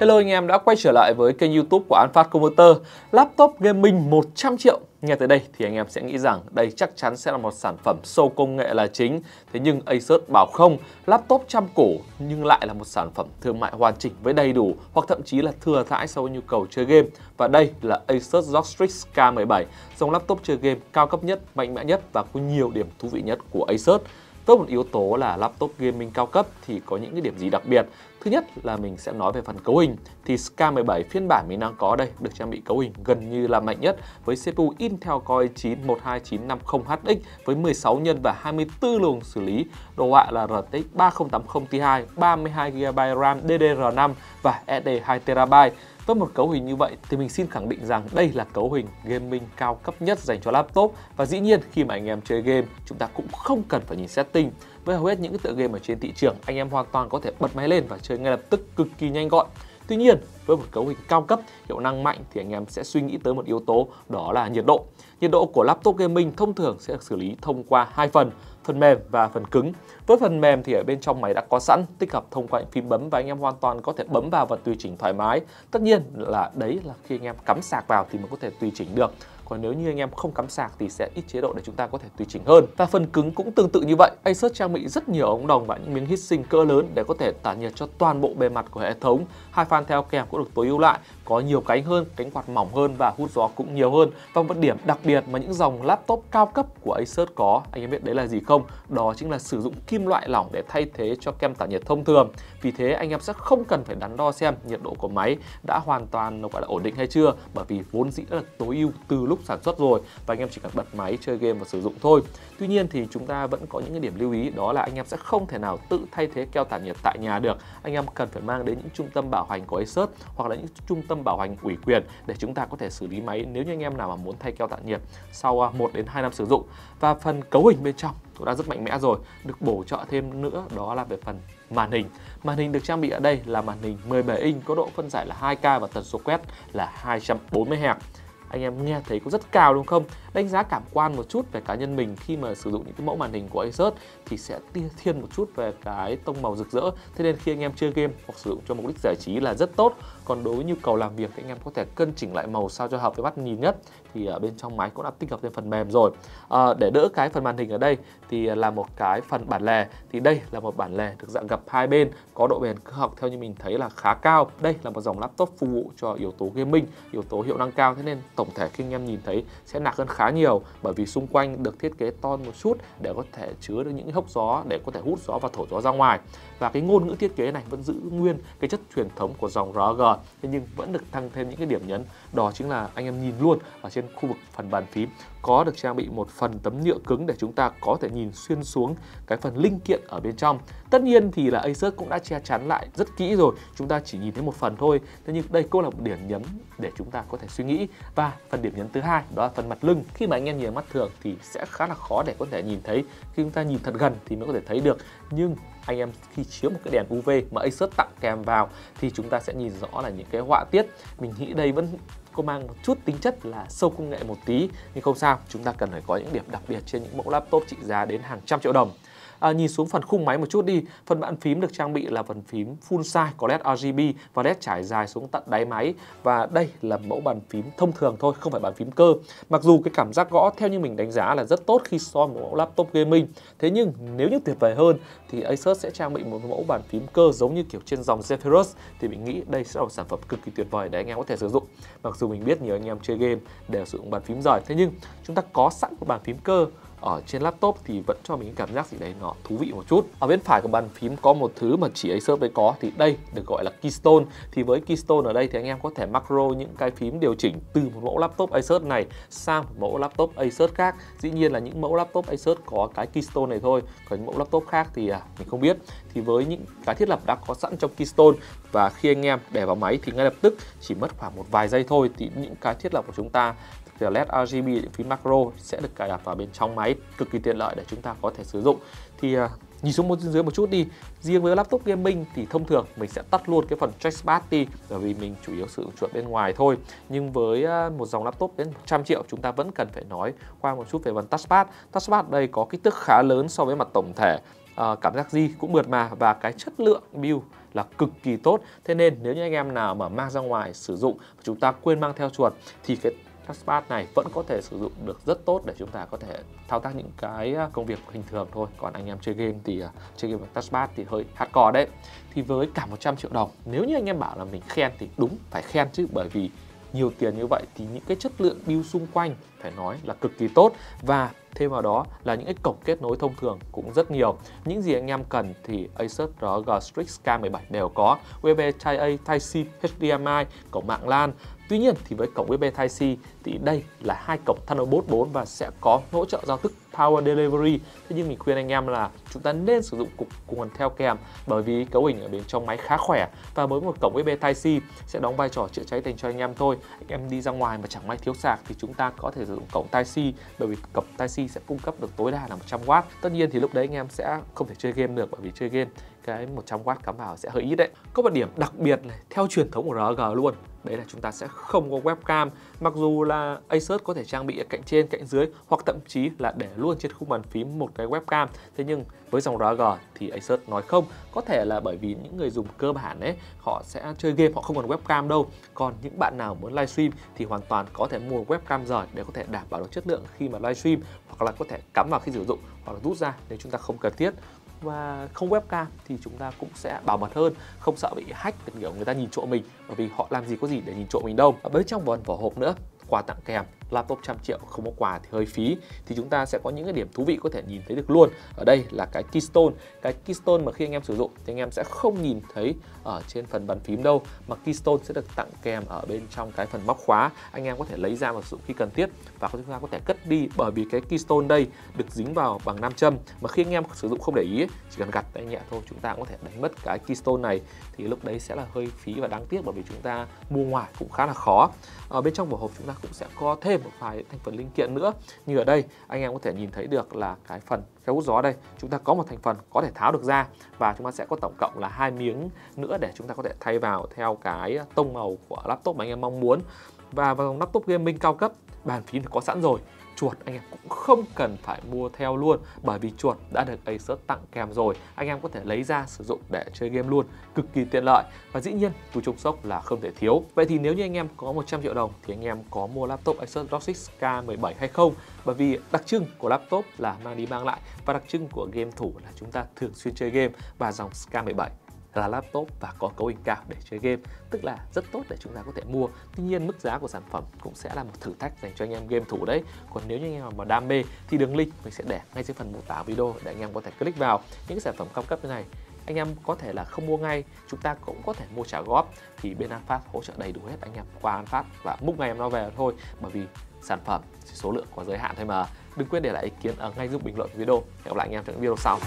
Hello anh em đã quay trở lại với kênh youtube của Anfast Converter Laptop gaming 100 triệu. Nghe tới đây thì anh em sẽ nghĩ rằng đây chắc chắn sẽ là một sản phẩm sâu công nghệ là chính. Thế nhưng Asus bảo không, laptop trăm cổ nhưng lại là một sản phẩm thương mại hoàn chỉnh với đầy đủ Hoặc thậm chí là thừa thãi so với nhu cầu chơi game. Và đây là Asus Zostrix K17 Dòng laptop chơi game cao cấp nhất, mạnh mẽ nhất và có nhiều điểm thú vị nhất của Asus tốt một yếu tố là laptop gaming cao cấp thì có những cái điểm gì đặc biệt? Thứ nhất là mình sẽ nói về phần cấu hình. Thì SK17 phiên bản mình đang có đây được trang bị cấu hình gần như là mạnh nhất với CPU Intel Core i9 12950HX với 16 nhân và 24 luồng xử lý, đồ họa là RTX 3080 Ti, 32GB RAM DDR5 và SD 2TB. Với một cấu hình như vậy thì mình xin khẳng định rằng đây là cấu hình gaming cao cấp nhất dành cho laptop. Và dĩ nhiên khi mà anh em chơi game, chúng ta cũng không cần phải nhìn setting. Với hầu hết những cái tựa game ở trên thị trường, anh em hoàn toàn có thể bật máy lên và chơi ngay lập tức cực kỳ nhanh gọn. Tuy nhiên, với một cấu hình cao cấp, hiệu năng mạnh thì anh em sẽ suy nghĩ tới một yếu tố đó là nhiệt độ. Nhiệt độ của laptop gaming thông thường sẽ được xử lý thông qua hai phần, phần mềm và phần cứng. Với phần mềm thì ở bên trong máy đã có sẵn tích hợp thông qua phím bấm và anh em hoàn toàn có thể bấm vào và tùy chỉnh thoải mái. Tất nhiên là đấy là khi anh em cắm sạc vào thì mới có thể tùy chỉnh được còn nếu như anh em không cắm sạc thì sẽ ít chế độ để chúng ta có thể tùy chỉnh hơn. Và phần cứng cũng tương tự như vậy. Acer trang bị rất nhiều ống đồng và những miếng hít sinh cỡ lớn để có thể tản nhiệt cho toàn bộ bề mặt của hệ thống. Hai fan theo kèm cũng được tối ưu lại, có nhiều cánh hơn, cánh quạt mỏng hơn và hút gió cũng nhiều hơn. Và một điểm đặc biệt mà những dòng laptop cao cấp của Acer có, anh em biết đấy là gì không? Đó chính là sử dụng kim loại lỏng để thay thế cho kem tản nhiệt thông thường. Vì thế, anh em sẽ không cần phải đắn đo xem nhiệt độ của máy đã hoàn toàn gọi là ổn định hay chưa, bởi vì vốn dĩ đã là tối ưu từ lúc lúc sản xuất rồi và anh em chỉ cần bật máy chơi game và sử dụng thôi. Tuy nhiên thì chúng ta vẫn có những cái điểm lưu ý, đó là anh em sẽ không thể nào tự thay thế keo tản nhiệt tại nhà được. Anh em cần phải mang đến những trung tâm bảo hành của Asus hoặc là những trung tâm bảo hành ủy quyền để chúng ta có thể xử lý máy nếu như anh em nào mà muốn thay keo tản nhiệt sau à, 1 đến 2 năm sử dụng. Và phần cấu hình bên trong cũng đã rất mạnh mẽ rồi, được bổ trợ thêm nữa, đó là về phần màn hình. Màn hình được trang bị ở đây là màn hình 17 inch có độ phân giải là 2K và tần số quét là 240 Hz anh em nghe thấy có rất cao đúng không? Đánh giá cảm quan một chút về cá nhân mình khi mà sử dụng những cái mẫu màn hình của Asus thì sẽ thiên một chút về cái tông màu rực rỡ. Thế nên khi anh em chơi game hoặc sử dụng cho mục đích giải trí là rất tốt. Còn đối với nhu cầu làm việc thì anh em có thể cân chỉnh lại màu sao cho hợp với mắt nhìn nhất. Thì ở bên trong máy cũng đã tích hợp thêm phần mềm rồi. À, để đỡ cái phần màn hình ở đây thì à, là một cái phần bản lề. Thì đây là một bản lề được dạng gập hai bên, có độ bền cơ học theo như mình thấy là khá cao. Đây là một dòng laptop phục vụ cho yếu tố gaming, yếu tố hiệu năng cao. Thế nên tổng thể khi anh em nhìn thấy sẽ nặng hơn khá nhiều bởi vì xung quanh được thiết kế to một chút để có thể chứa được những hốc gió để có thể hút gió và thổi gió ra ngoài và cái ngôn ngữ thiết kế này vẫn giữ nguyên cái chất truyền thống của dòng ROG thế nhưng vẫn được tăng thêm những cái điểm nhấn. Đó chính là anh em nhìn luôn ở trên khu vực phần bàn phím. Có được trang bị một phần tấm nhựa cứng để chúng ta có thể nhìn xuyên xuống cái phần linh kiện ở bên trong. Tất nhiên thì là Acer cũng đã che chắn lại rất kỹ rồi. Chúng ta chỉ nhìn thấy một phần thôi. Thế nhưng đây cũng là một điểm nhấn để chúng ta có thể suy nghĩ. Và phần điểm nhấn thứ hai, đó là phần mặt lưng. Khi mà anh em nhìn mắt thường thì sẽ khá là khó để có thể nhìn thấy. Khi chúng ta nhìn thật gần thì mới có thể thấy được. Nhưng anh em khi chiếu một cái đèn UV mà Asus tặng kèm vào thì chúng ta sẽ nhìn rõ là những cái họa tiết. Mình nghĩ đây vẫn có mang một chút tính chất là sâu công nghệ một tí, nhưng không sao, chúng ta cần phải có những điểm đặc biệt trên những mẫu laptop trị giá đến hàng trăm triệu đồng. À, nhìn xuống phần khung máy một chút đi, phần bàn phím được trang bị là phần phím full size có LED RGB và LED trải dài xuống tận đáy máy và đây là mẫu bàn phím thông thường thôi, không phải bàn phím cơ. Mặc dù cái cảm giác gõ theo như mình đánh giá là rất tốt khi so với mẫu laptop gaming, thế nhưng nếu như tuyệt vời hơn thì Asus sẽ trang bị một mẫu bàn phím cơ giống như kiểu trên dòng Zephyrus thì mình nghĩ đây sẽ là một sản phẩm cực kỳ tuyệt vời để anh em có thể sử dụng. Mặc dù mình biết nhiều anh em chơi game đều sử dụng bàn phím rời, thế nhưng chúng ta có sẵn một bàn phím cơ ở trên laptop thì vẫn cho mình cảm giác gì đấy nó thú vị một chút. Ở bên phải của bàn phím có một thứ mà chỉ Acer mới có thì đây được gọi là keystone. Thì với keystone ở đây thì anh em có thể macro những cái phím điều chỉnh từ một mẫu laptop Acer này sang một mẫu laptop Acer khác. Dĩ nhiên là những mẫu laptop Acer có cái keystone này thôi còn những mẫu laptop khác thì à, mình không biết. Thì với những cái thiết lập đã có sẵn trong keystone và khi anh em để vào máy thì ngay lập tức chỉ mất khoảng một vài giây thôi thì những cái thiết lập của chúng ta thì LED RGB phím macro sẽ được cài đặt vào bên trong máy cực kỳ tiện lợi để chúng ta có thể sử dụng. Thì uh, nhìn xuống một dưới một chút đi riêng với laptop gaming thì thông thường mình sẽ tắt luôn cái phần trackpad đi bởi vì mình chủ yếu sử dụng chuột bên ngoài thôi. Nhưng với à, một dòng laptop đến 100 triệu chúng ta vẫn cần phải nói qua một chút về phần touchpad. Touchpad đây có kích thước khá lớn so với mặt tổng thể à, cảm giác gì cũng mượt mà và cái chất lượng build là cực kỳ tốt. Thế nên nếu như anh em nào mà mang ra ngoài sử dụng chúng ta quên mang theo chuột thì cái touchpad này vẫn có thể sử dụng được rất tốt để chúng ta có thể thao tác những cái à, công việc bình thường thôi. Còn anh em chơi game thì uh, chơi game bằng touchpad thì hơi hardcore đấy. Thì với cả 100 triệu đồng nếu như anh em bảo là mình khen thì đúng phải khen chứ. Bởi vì nhiều tiền như vậy thì những cái chất lượng build xung quanh phải nói là cực kỳ tốt. Và thêm vào đó là những cái cổng kết nối thông thường cũng rất nhiều. Những gì anh em cần thì Asus ROG Strix K17 đều có. USB Type A, Type C, HDMI, cổng mạng LAN. Tuy nhiên thì với cổng USB Type-C thì đây là hai cổng Thunderbolt 4 và sẽ có hỗ trợ giao thức Power Delivery. Thế nhưng mình khuyên anh em là chúng ta nên sử dụng cục nguồn theo kèm bởi vì cấu hình ở bên trong máy khá khỏe và với một cổng USB Type-C sẽ đóng vai trò chữa cháy dành cho anh em thôi. Anh em đi ra ngoài mà chẳng may thiếu sạc thì chúng ta có thể sử dụng cổng Type-C bởi vì cổng Type-C sẽ cung cấp được tối đa là 100W. Tất nhiên thì lúc đấy anh em sẽ không thể chơi game được bởi vì chơi game cái 100W cắm vào sẽ hơi ít đấy. Có một điểm đặc biệt này, theo truyền thống của RG luôn đấy là chúng ta sẽ không có webcam, mặc dù là Asus có thể trang bị ở cạnh trên, cạnh dưới, hoặc thậm chí là để luôn trên khung bàn phím một cái webcam. Thế nhưng với dòng ROG thì Asus nói không. Có thể là bởi vì những người dùng cơ bản ấy, họ sẽ chơi game, họ không cần webcam đâu. Còn những bạn nào muốn livestream thì hoàn toàn có thể mua webcam rời để có thể đảm bảo được chất lượng khi mà livestream, hoặc là có thể cắm vào khi sử dụng, hoặc là rút ra nếu chúng ta không cần thiết và không webcam thì chúng ta cũng sẽ bảo mật hơn, không sợ bị hack, kiểu người ta nhìn trộm mình, bởi vì họ làm gì có gì để nhìn trộm mình đâu. Ở bên trong vỏ hộp nữa, quà tặng kèm laptop trăm triệu không có quà thì hơi phí, thì chúng ta sẽ có những cái điểm thú vị có thể nhìn thấy được luôn. Ở đây là cái keystone. Cái keystone mà khi anh em sử dụng thì anh em sẽ không nhìn thấy ở trên phần bàn phím đâu, mà keystone sẽ được tặng kèm ở bên trong cái phần móc khóa. Anh em có thể lấy ra và sử dụng khi cần thiết và chúng ta có thể cất đi bởi vì cái keystone đây được dính vào bằng nam châm. Mà khi anh em sử dụng không để ý, chỉ cần gặt tay nhẹ thôi, chúng ta cũng có thể đánh mất cái keystone này. Thì lúc đấy sẽ là hơi phí và đáng tiếc bởi vì chúng ta mua ngoài cũng khá là khó. Ở bên trong vỏ hộp chúng ta cũng sẽ có thêm một vài thành phần linh kiện nữa. Như ở đây, anh em có thể nhìn thấy được là cái phần khe hút gió đây. Chúng ta có một thành phần có thể tháo được ra và chúng ta sẽ có tổng cộng là hai miếng nữa để chúng ta có thể thay vào theo cái tông màu của laptop mà anh em mong muốn. Và vào dòng laptop gaming cao cấp, bàn phím thì có sẵn rồi chuột anh em cũng không cần phải mua theo luôn, bởi vì chuột đã được Asus tặng kèm rồi. Anh em có thể lấy ra sử dụng để chơi game luôn, cực kỳ tiện lợi. Và dĩ nhiên túi chống sốc là không thể thiếu. Vậy thì nếu như anh em có 100 triệu đồng thì anh em có mua laptop Asus ROG 6 K17 hay không? Bởi vì đặc trưng của laptop là mang đi mang lại và đặc trưng của game thủ là chúng ta thường xuyên chơi game và dòng K17 là laptop và có cấu hình cao để chơi game, tức là rất tốt để chúng ta có thể mua. Tuy nhiên, mức giá của sản phẩm cũng sẽ là một thử thách dành cho anh em game thủ đấy. Còn nếu như anh em mà đam mê thì đường link mình sẽ để ngay dưới phần mô tả video để anh em có thể click vào những sản phẩm cao cấp như này. Anh em có thể là không mua ngay, chúng ta cũng có thể mua trả góp thì bên An Phát hỗ trợ đầy đủ hết anh em qua An Phát và múc ngày em nó về thôi. Bởi vì sản phẩm số lượng có giới hạn thôi mà. Đừng quên để lại ý kiến ở ngay dưới bình luận video. Hẹn gặp lại anh em trong những video sau.